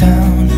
town.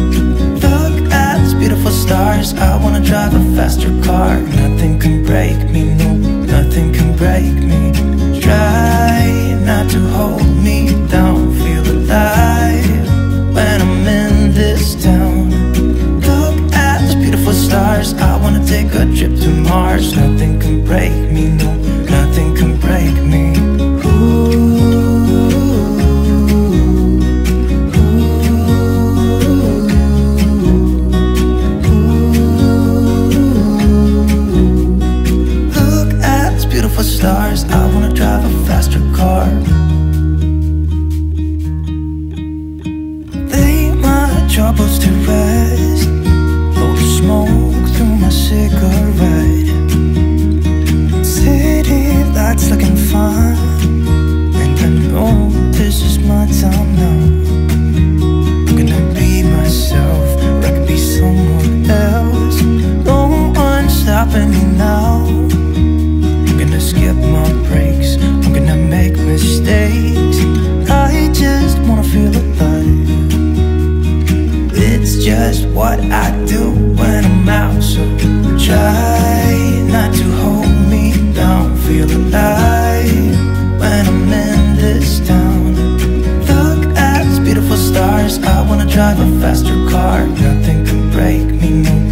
troubles to rest. Blow the smoke through my cigarette. anymore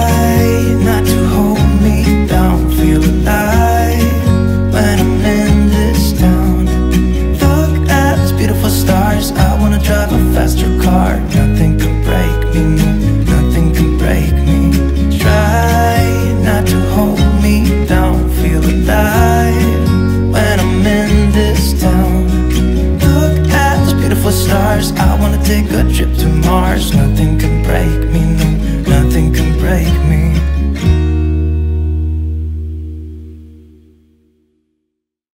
take a trip to Mars. Nothing can break me, no